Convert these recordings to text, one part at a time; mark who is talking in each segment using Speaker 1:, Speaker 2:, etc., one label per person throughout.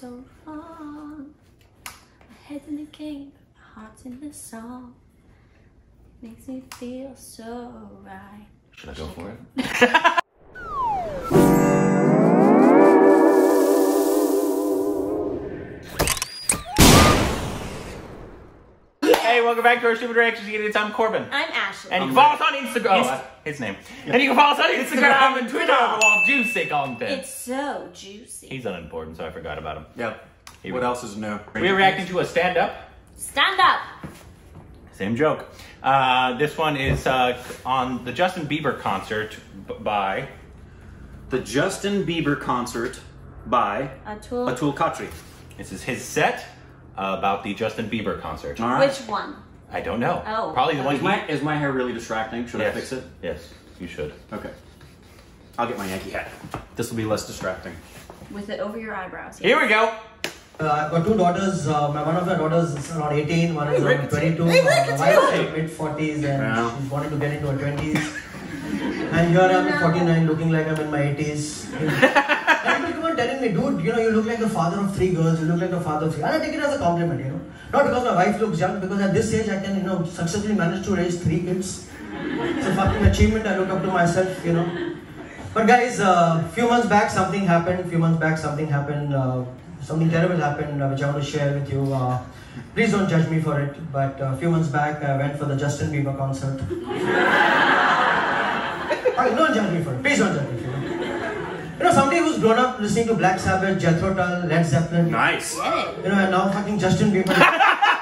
Speaker 1: so fun. My head's in the game, my heart's in the song. Makes me feel so right.
Speaker 2: Should I go for it? welcome back to our stupid reactions. You get it. I'm Korbin.
Speaker 1: I'm Ashley.
Speaker 2: And you can follow us on Instagram. Oh, that's his name. And you can follow us on Instagram and Twitter for all juicy content.
Speaker 1: it's so juicy.
Speaker 2: He's unimportant, so I forgot about him.
Speaker 3: Yep.
Speaker 2: He
Speaker 3: what
Speaker 2: was-
Speaker 3: else is new?
Speaker 2: We're reacting to a stand-up.
Speaker 1: Stand up.
Speaker 2: Same joke. Uh, this one is uh, on the Justin Bieber concert b- by
Speaker 3: the Justin Bieber concert by
Speaker 1: Atul.
Speaker 3: Atul Khatri.
Speaker 2: this is his set about the Justin Bieber concert.
Speaker 3: All right.
Speaker 1: Which one?
Speaker 2: I don't know.
Speaker 1: Oh.
Speaker 2: Probably the one
Speaker 3: Is
Speaker 2: he.
Speaker 3: my, is my hair really distracting? Should
Speaker 2: yes.
Speaker 3: I fix it?
Speaker 2: Yes, you should.
Speaker 3: Okay. I'll get my Yankee hat. This will be less distracting.
Speaker 1: With it over your eyebrows.
Speaker 2: Here we go.
Speaker 4: Uh, I've got two daughters. Uh, my one of my daughters is around 18, one is around 22.
Speaker 1: Hey, Rick,
Speaker 4: uh, my
Speaker 1: it's
Speaker 4: wife is in mid 40s and
Speaker 3: Yeah.
Speaker 4: she's wanting to get into her 20s. and here I'm at 49, looking like I'm in my 80s. and people keep on telling me, dude, you know, you look like the father of three girls. You look like the father of three. And I take it as a compliment, you know. Not because my wife looks young, because at this age I can, you know, successfully manage to raise three kids. It's a fucking achievement. I look up to myself, you know. But guys, a uh, few months back something happened. a Few months back something happened. Uh, something terrible happened, uh, which I want to share with you. Uh, please don't judge me for it. But a few months back, I went for the Justin Bieber concert. Alright, don't judge me for it. Please don't judge me. You know, somebody who's grown up listening to Black Sabbath, Jethro Tull, Led Zeppelin.
Speaker 3: Nice.
Speaker 4: You know, and now fucking Justin Bieber.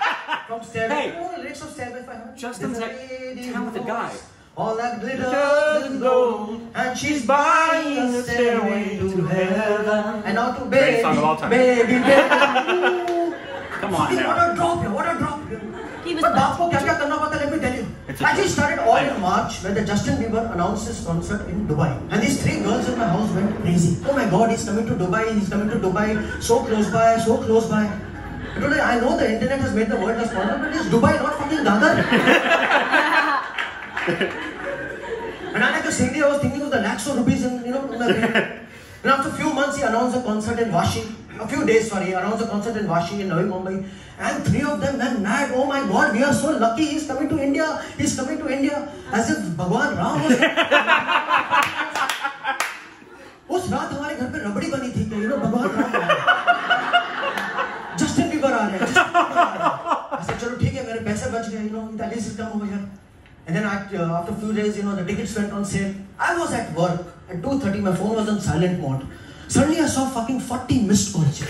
Speaker 4: from Stairway.
Speaker 3: Hey.
Speaker 4: You know the lyrics of Stairway by
Speaker 3: heart?
Speaker 4: Justin's
Speaker 3: a talented guy.
Speaker 4: All that glitters
Speaker 2: gold,
Speaker 4: and she's buying a stairway to heaven. And now to baby, baby, baby.
Speaker 3: Come on
Speaker 4: See,
Speaker 3: now.
Speaker 4: What a drop, what a drop.
Speaker 1: He was
Speaker 4: but Dapo, kya kya karna pata? Tell you. Actually started all in. March when the Justin Bieber announced his concert in Dubai. And these three girls in my house went crazy. Oh my god, he's coming to Dubai, he's coming to Dubai, so close by, so close by. Her, I know the internet has made the world a smaller, but it's Dubai, not fucking Dadar. and I like to sing I was thinking of the lakhs of rupees in, you know, in. And after a few months, he announced a concert in Vashi A few days, sorry, he announced a concert in Vashi in Navi Mumbai. And three of them went mad. Oh my God, we are so lucky. He's coming to India. He's coming to India. As if Bhagwan Ram was. उस रात हमारे घर पे रबड़ी बनी थी कि you know भगवान राम आ रहे हैं। जस्टिन बीबर आ रहे हैं जस्टिन बीबर आ रहे हैं। I said, चलो ठीक है मेरे पैसे बच गए you know at least he's come over here and then I, uh, after a few days you know the tickets went on sale I was at work at 2.30 my phone was on silent mode suddenly I saw fucking 40 missed calls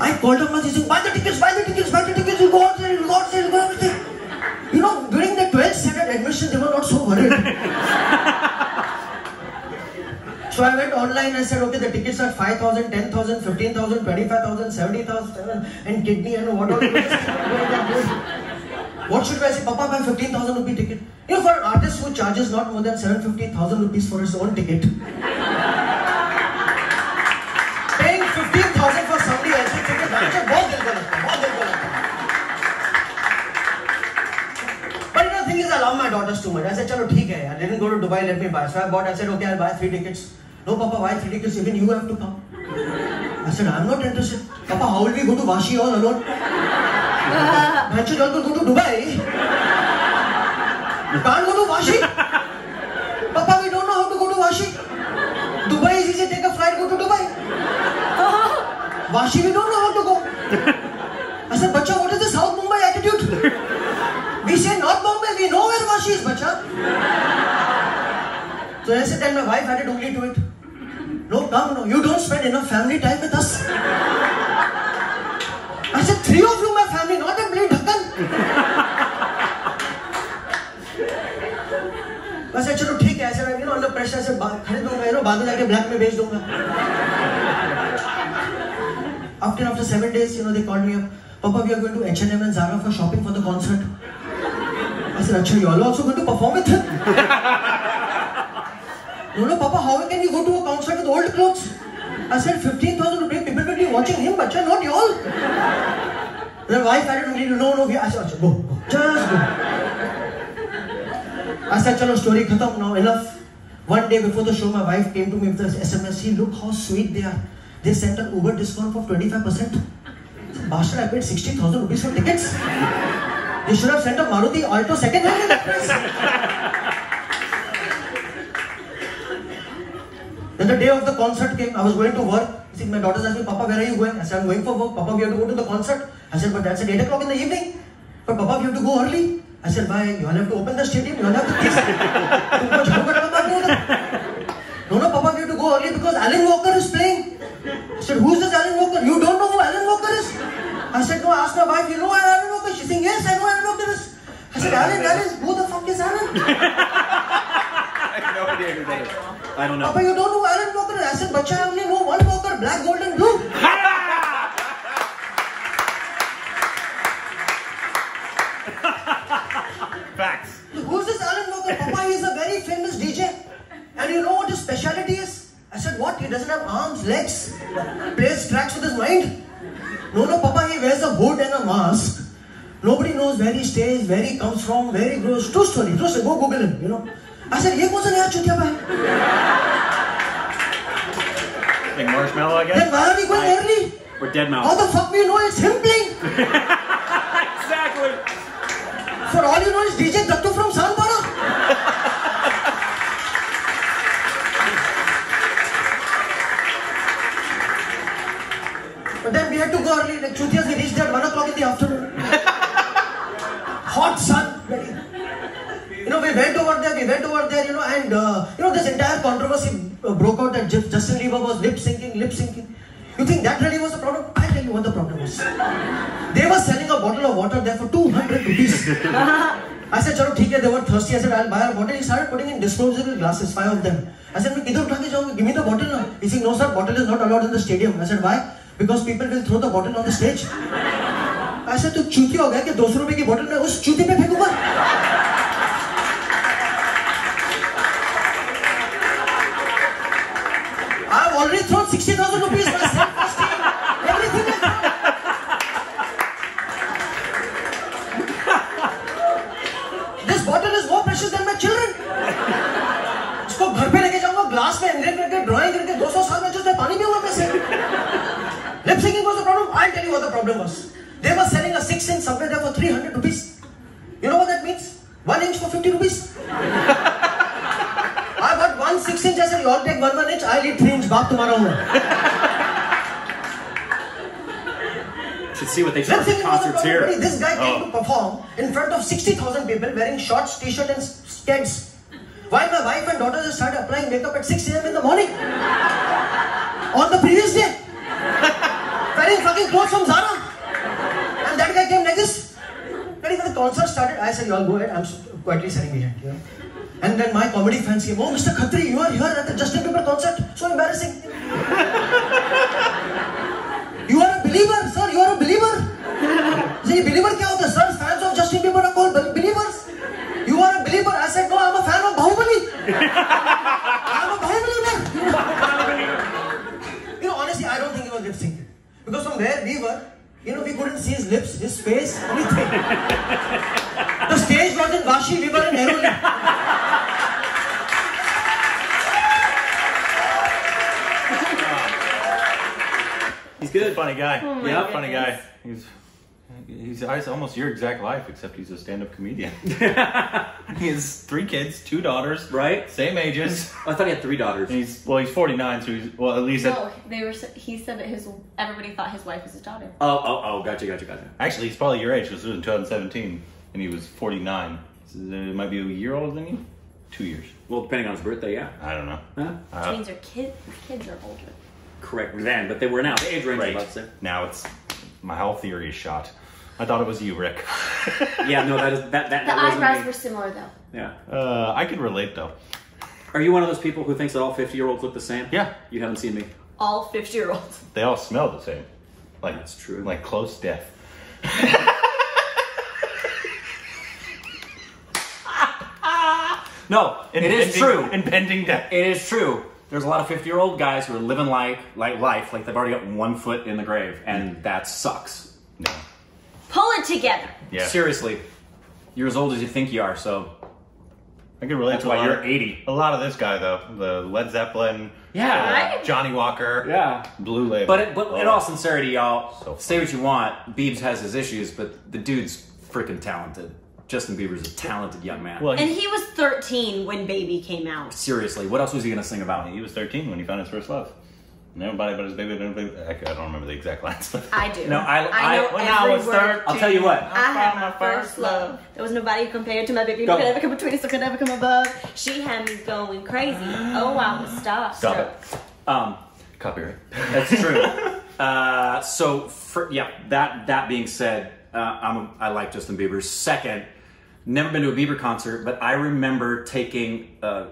Speaker 4: I called up and saying buy the tickets buy the tickets buy the tickets you go on sale you go you go you know during the 12th standard admission they were not so worried So I went online and said, okay, the tickets are 5,000, 10,000, 15,000, 25,000, 70,000, and kidney and what all. what should I say? Papa, buy 15,000 rupee ticket. You know, for an artist who charges not more than 750,000 rupees for his own ticket. Love my daughters too much. I said, chalo, ठीक है यार. They didn't go to Dubai, let me buy. So I bought, I said, okay, I'll buy three tickets. No, Papa, why three tickets? Even you have to come. I said, I'm not interested. Papa, how will we go to Vashi all alone? Manchu, you all go to Dubai. You can't go to Vashi. Papa, we don't know how to go to Vashi. Dubai is easy, take a flight, go to Dubai. Vashi, we don't know how to go. I said, Bacha, she's bacha. so I said, and my wife added only to it. No, no, no, you don't spend enough family time with us. I said, three of you, my family, not a blade dhakkan. I said, चलो ठीक है ऐसे मैं you know under pressure से खरीद दूँगा you know बाद में जाके ब्लैक में बेच दूँगा after after seven days you know they called me up papa we are going to H and M and Zara for shopping for the concert I said, Acha, you all also going to perform with him? no, no, Papa, how can you go to a concert with old clothes? I said, 15,000 rupees, people will be watching him, bacha, not you all. The wife added me, no, no, I said, Acha, go, go, just go. I said, chalo, story khatam now, enough. One day before the show, my wife came to me with this SMS, see, look how sweet they are. they sent an Uber discount for 25%. Bastard, I paid 60,000 rupees for tickets. You should have sent a Maruti Alto second hand. Then the day of the concert came, I was going to work. Said, my daughter's asking, Papa, where are you going? I said, I'm going for work. Papa, we have to go to the concert. I said, but that's at 8 o'clock in the evening. But Papa, we have to go early. I said, why? You all have to open the stadium. You all have to kiss. No, no, Papa, we have to go early because Alan Walker is playing. I said, who's this Alan Walker? You don't know who Alan Walker is? I said, no, ask my wife, you know Alan Alan, Alan, who the fuck is Alan?
Speaker 3: I have no idea who that is. I don't know.
Speaker 4: Oh, Papa, you don't know Alan Walker? I said, Bacha, I only know one Walker, black, gold, and blue.
Speaker 2: Facts.
Speaker 4: Who's this Alan Walker? Papa, he's a very famous DJ. And you know what his speciality is? I said, what? He doesn't have arms, legs, plays tracks with his mind. No, no, Papa, he wears a hood and a mask. Nobody knows where he stays, where he comes from, where he grows. True story, true story. Go Google him, you know. I said, ये कौन सा नया चुतिया
Speaker 2: Marshmello, I guess.
Speaker 4: Then why are we going early?
Speaker 3: We're Deadmau5.
Speaker 4: How the fuck we know it's him playing? and, uh, you know, this entire controversy uh, broke out that Justin Bieber was lip syncing, lip syncing. You think that really was a problem? I'll tell you what the problem was. They were selling a bottle of water there for 200 rupees. I said, chalo, theek hai, they were thirsty. I said, I'll buy a bottle. He started putting in disposable glasses, five of them. I said, मैं किधर उठा के जाऊँगा? Give me the bottle now. He said, no sir, bottle is not allowed in the stadium. I said, why? Because people will throw the bottle on the stage. I said, तू चूतिया हो गया कि 200 रुपए की बॉटल मैं उस चूते पे फेंकूँगा? problem was. They were selling a 6 inch subway there for 300 rupees. You know what that means? 1 inch for 50 rupees. I bought one 6 inch, I said, you all take one 1 inch, I'll eat 3 inch, baap tumhara hua.
Speaker 3: Should see what they
Speaker 4: said
Speaker 3: concerts here.
Speaker 4: This guy came
Speaker 2: oh.
Speaker 4: to perform in front of 60,000 people wearing shorts, t-shirt and skeds. while my wife and daughter just started applying makeup at 6 a.m. in the morning? On the previous day. Wearing fucking clothes from Concert started, I said, you all go ahead. I'm quietly sitting behind you. And then my comedy fans came, oh, Mr. Khatri, you are here at the Justin Bieber concert. So embarrassing. You are a believer, sir. You are a believer. See, believer क्या होता है? Sir, fans of Justin Bieber are called believers. You are a believer. I said, no, I'm a fan of Bahubali. I'm a Bahubali man. you know, honestly, I don't think he was lip syncing. Because from where we were, you know, we couldn't see his lips, his face, anything. the stage was in Vashi, we were in Airoli.
Speaker 3: He's good.
Speaker 2: Funny guy.
Speaker 1: Oh my
Speaker 2: yeah, funny guy. He's he's almost your exact life, except he's a stand-up comedian. he has three kids, two daughters,
Speaker 3: Right?
Speaker 2: same ages.
Speaker 3: I thought he had three daughters.
Speaker 2: And he's well, he's 49, so he's well at least. At,
Speaker 1: No, they were. He said that his everybody thought his wife was his daughter.
Speaker 3: Oh, oh, oh, gotcha, gotcha, gotcha.
Speaker 2: actually, he's probably your age because it was in 2017, and he was 49. So it might be a year older than you. Two years.
Speaker 3: Well, depending on his birthday, yeah.
Speaker 2: I don't know.
Speaker 3: Huh?
Speaker 2: Uh,
Speaker 1: Which means their kid, kids are older.
Speaker 3: Correct then, but they were now. The age range
Speaker 2: right.
Speaker 3: is about the same.
Speaker 2: Now it's my whole theory is shot. I thought it was you, Rick.
Speaker 3: Yeah, no, that is that that,
Speaker 1: The
Speaker 3: that wasn't
Speaker 1: eyebrows
Speaker 3: me.
Speaker 1: were similar though.
Speaker 3: Yeah.
Speaker 2: Uh, I can relate though.
Speaker 3: Are you one of those people who thinks that all fifty-year-olds look the same?
Speaker 2: Yeah.
Speaker 3: You haven't seen me.
Speaker 1: All fifty-year-olds.
Speaker 2: They all smell the same. Like
Speaker 3: That's true.
Speaker 2: Like close death.
Speaker 3: No, it is
Speaker 2: Impending-
Speaker 3: true.
Speaker 2: Impending death.
Speaker 3: It is true. There's a lot of 50 year old guys who are living like, like life, like they've already got one foot in the grave, and mm. that sucks.
Speaker 2: No.
Speaker 1: Pull it together.
Speaker 2: Yeah.
Speaker 3: Seriously, you're as old as you think you are, so
Speaker 2: I can relate
Speaker 3: That's
Speaker 2: to
Speaker 3: why you're
Speaker 2: of-
Speaker 3: 80.
Speaker 2: A lot of this guy though, the Led Zeppelin,
Speaker 3: Yeah.
Speaker 1: Uh, right?
Speaker 2: Johnnie Walker,
Speaker 3: Yeah.
Speaker 2: Blue Label.
Speaker 3: But, it, but in all oh. sincerity, y'all,
Speaker 2: So
Speaker 3: say what you want. Biebs has his issues, but the dude's freaking talented. Justin Bieber's a talented young man.
Speaker 2: well,
Speaker 5: And
Speaker 2: he,
Speaker 5: he was 13 when Baby came out.
Speaker 3: Seriously, what else was he gonna sing about?
Speaker 2: he was 13 when he found his first love. Nobody but his baby. I don't remember the exact lines. But
Speaker 5: I do.
Speaker 3: No, I- I-
Speaker 5: know
Speaker 2: when I was
Speaker 5: every word.
Speaker 2: 13,
Speaker 3: I'll tell you what.
Speaker 5: I had my first love. There was nobody compared to my baby.
Speaker 3: Go.
Speaker 5: Who could ever come between us, who could ever come above. She had me going crazy. Oh, I was starstruck.
Speaker 2: Stop it.
Speaker 3: Um,
Speaker 2: Copyright.
Speaker 3: That's true. uh, so, for, yeah. That that being said, uh, I'm a, I like Justin Bieber. Second, never been to a Bieber concert, but I remember taking uh,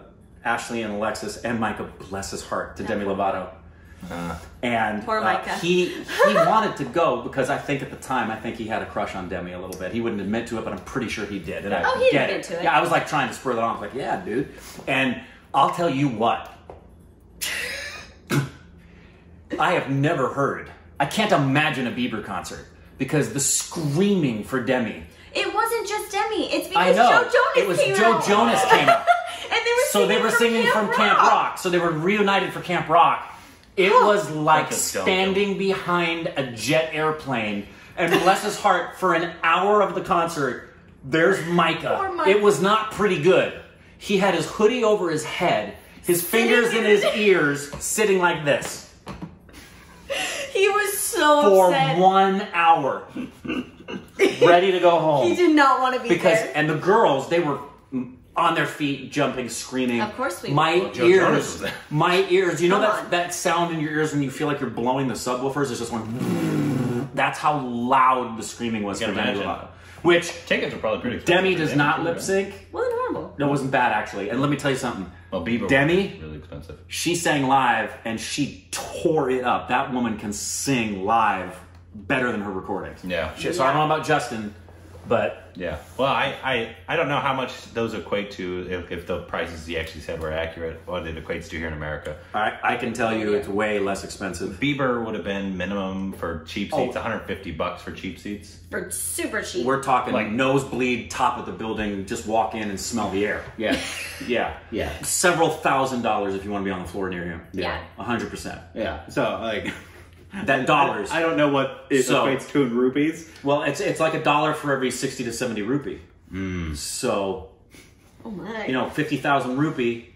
Speaker 3: Ashley and Alexis and Micah, bless his heart, to Demi Lovato. and
Speaker 5: Poor
Speaker 3: uh,
Speaker 5: Micah.
Speaker 3: he he wanted to go because I think at the time I think he had a crush on Demi a little bit. He wouldn't admit to it, but I'm pretty sure he did. And I
Speaker 5: Oh, he'd
Speaker 3: get
Speaker 5: admit to it.
Speaker 3: Yeah, I was like trying to spur that on. I was like, yeah, dude. And I'll tell you what. I have never heard. I can't imagine a Bieber concert because the screaming for Demi.
Speaker 5: It wasn't just Demi. It's
Speaker 3: I
Speaker 5: because
Speaker 3: know
Speaker 5: Joe Jonas
Speaker 3: it was
Speaker 5: came
Speaker 3: Joe
Speaker 5: out.
Speaker 3: Jonas came out.
Speaker 5: and they were
Speaker 3: So they were
Speaker 5: from
Speaker 3: singing
Speaker 5: Camp
Speaker 3: from Camp Rock. So they were reunited for Camp Rock. It was like
Speaker 2: Like a Joe
Speaker 3: standing behind a jet airplane. And bless his heart, for an hour of the concert, there's Micah.
Speaker 5: Micah.
Speaker 3: It was not pretty good. He had his hoodie over his head, his fingers in his ears, sitting like this
Speaker 5: He was so
Speaker 3: for
Speaker 5: upset.
Speaker 3: one hour, ready to go home.
Speaker 5: He did not want to be
Speaker 3: because
Speaker 5: there.
Speaker 3: and the girls they were on their feet jumping screaming
Speaker 5: Of course we
Speaker 3: my
Speaker 5: were.
Speaker 3: Ears my ears you know
Speaker 5: Come
Speaker 3: that
Speaker 5: on.
Speaker 3: that sound in your ears when you feel like you're blowing the subwoofers it's just one that's how loud the screaming was
Speaker 2: I
Speaker 3: for
Speaker 2: can
Speaker 3: Demi
Speaker 2: imagine.
Speaker 3: Lovato which
Speaker 2: Tickets are probably pretty. expensive.
Speaker 3: Demi does
Speaker 2: Yeah,
Speaker 3: not
Speaker 2: pretty
Speaker 3: lip
Speaker 2: good.
Speaker 3: sync
Speaker 5: Well, normal.
Speaker 3: that wasn't bad actually and let me tell you something
Speaker 2: Well, Bieber.
Speaker 3: Demi?
Speaker 2: really expensive.
Speaker 3: she sang live and she tore it up that woman can sing live better than her recordings
Speaker 2: Yeah.
Speaker 3: Shit, so I don't know about Justin but
Speaker 2: Yeah. Well, I, I, I don't know how much those equate to if, if the prices he actually said were accurate, what it equates to here in America.
Speaker 3: I, I can tell you it's way less expensive
Speaker 2: Bieber would have been minimum for cheap
Speaker 3: Oh.
Speaker 2: seats, 150 bucks for cheap seats.
Speaker 5: For super cheap.
Speaker 3: We're talking
Speaker 2: Like-
Speaker 3: like nosebleed, top of the building, just walk in and smell the air.
Speaker 2: Yeah.
Speaker 3: Yeah,
Speaker 2: Yeah.
Speaker 3: Several thousand dollars if you want to be on the floor near him.
Speaker 5: Yeah.
Speaker 3: A hundred percent.
Speaker 6: Yeah. So like
Speaker 3: That dollars.
Speaker 6: I don't know what it
Speaker 3: So-
Speaker 6: equates to in rupees.
Speaker 3: well, it's it's like a dollar for every sixty to seventy rupee. So
Speaker 5: oh my.
Speaker 3: you know, fifty thousand rupee.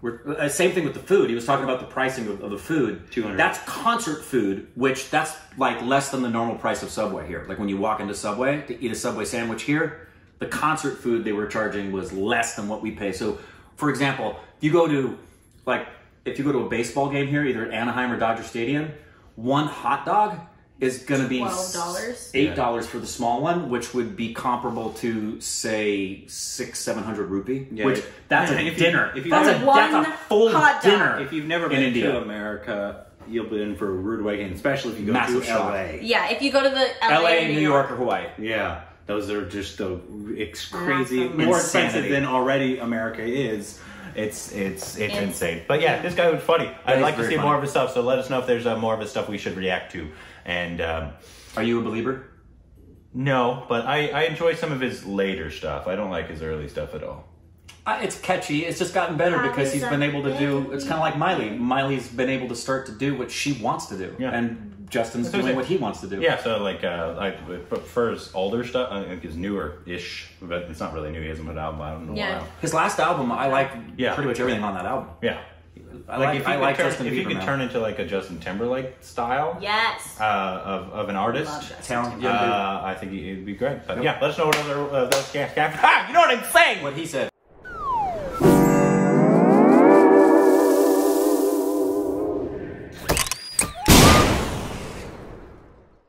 Speaker 3: We're, uh, same thing with the food. He was talking about the pricing of, of the food.
Speaker 6: 200.
Speaker 3: That's concert food, which that's like less than the normal price of Subway here. Like when you walk into Subway to eat a Subway sandwich here, the concert food they were charging was less than what we pay. So, for example, if you go to like if you go to a baseball game here, either at Anaheim or Dodger Stadium, one hot dog is going to be
Speaker 5: $12?
Speaker 3: eight dollars for the small one, which would be comparable to say six, seven hundred rupee.
Speaker 6: Yeah.
Speaker 3: Which that's
Speaker 6: Yeah,
Speaker 3: a
Speaker 6: if you-
Speaker 3: dinner.
Speaker 6: if you-
Speaker 3: that's, a,
Speaker 5: one
Speaker 3: that's a full
Speaker 5: hot dog.
Speaker 3: dinner.
Speaker 6: If you've never
Speaker 3: in
Speaker 6: been
Speaker 3: India.
Speaker 6: to America, you'll be in for a rude awakening, especially if you go
Speaker 3: Massive
Speaker 6: to
Speaker 3: shock.
Speaker 6: LA.
Speaker 5: yeah, if you go to the LA,
Speaker 3: L.A., New York, or Hawaii.
Speaker 6: Yeah, those are just the it's crazy,
Speaker 5: Awesome.
Speaker 6: more
Speaker 3: Insanity.
Speaker 6: expensive than already America is.
Speaker 2: It's it's it's
Speaker 5: It's-
Speaker 2: insane. But yeah, this guy was funny. I'd like to see
Speaker 3: funny.
Speaker 2: more of his stuff. So let us know if there's uh, more of his stuff we should react to. And um,
Speaker 3: Are you a believer?
Speaker 2: no, but I, I enjoy some of his later stuff. I don't like his early stuff at all.
Speaker 3: Uh, it's catchy. It's just gotten better
Speaker 5: I
Speaker 3: because he's been able to do. It's kind of like Miley. Miley's been able to start to do what she wants to do,
Speaker 2: Yeah.
Speaker 3: and Justin's
Speaker 2: That's what I'm
Speaker 3: doing
Speaker 2: saying.
Speaker 3: what he wants to do.
Speaker 2: Yeah, so like uh, I prefer his older stuff. I think his newer ish, but it's not really new. He hasn't put an album out in a
Speaker 5: Yeah.
Speaker 2: while.
Speaker 3: His last album, I like
Speaker 2: Yeah.
Speaker 3: pretty much everything on that album.
Speaker 2: Yeah,
Speaker 3: I
Speaker 2: like,
Speaker 3: like,
Speaker 2: if you
Speaker 3: I
Speaker 2: could
Speaker 3: like
Speaker 2: turn,
Speaker 3: Justin
Speaker 2: if you could
Speaker 3: now.
Speaker 2: turn into like a Justin Timberlake style
Speaker 5: Yes.
Speaker 2: uh, of of an artist.
Speaker 3: Talent, young.
Speaker 2: Uh, I think it'd be great. But yeah, let us know what other uh, those gas. Ah, you know what I'm saying?
Speaker 3: What he said.